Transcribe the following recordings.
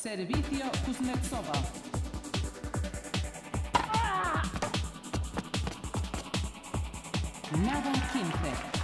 Servicio Kuznetsova. Nada 15.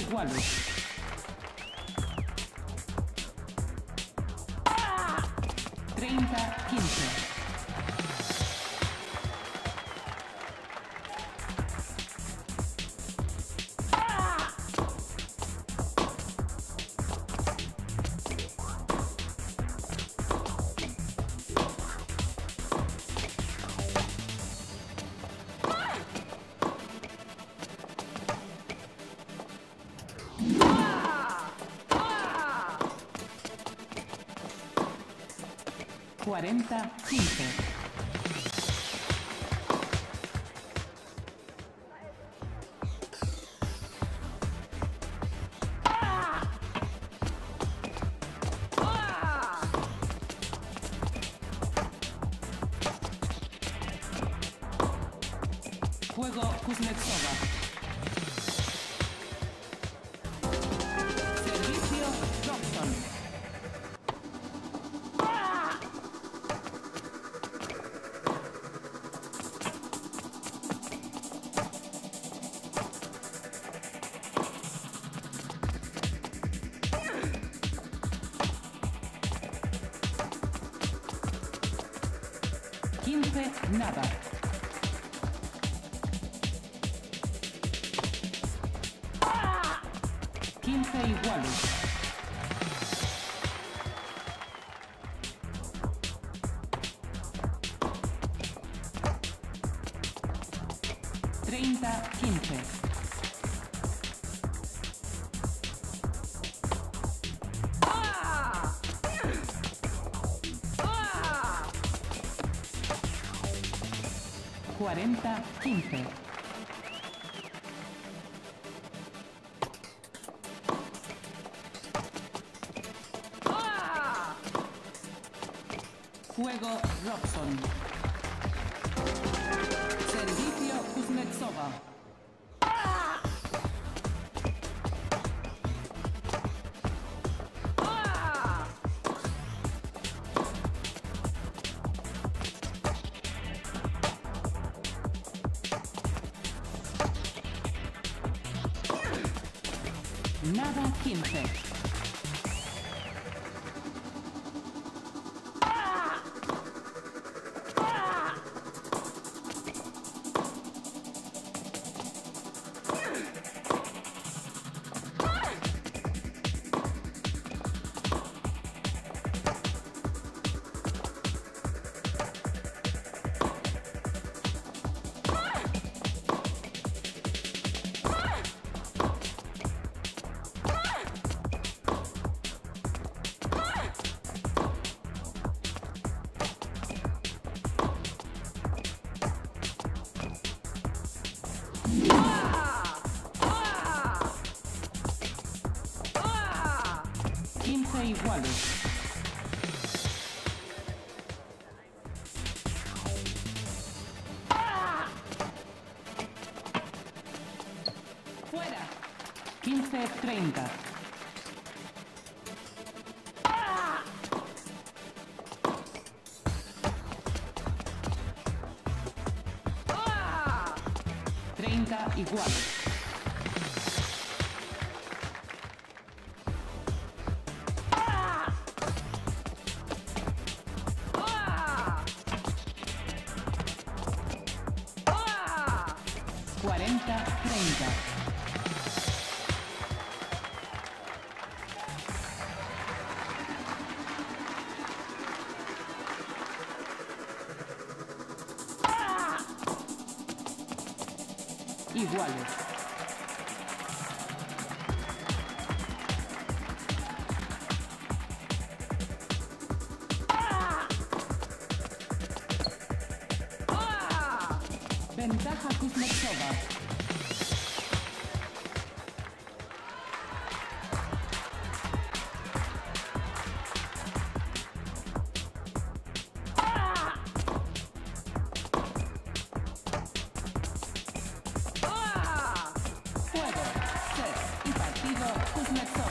Iguales. Treinta, quince. Cuarenta, quince. Juego Kuznetsova. Quince, nada. Quince iguales. Treinta, quince. Cuarenta, quince. Juego Robson. Servicio Kuznetsova. Nada 15. 15 iguales. Fuera. 15, 30. Treinta iguales. kompleksowa. Fuego, seks y partido kuzneczowa.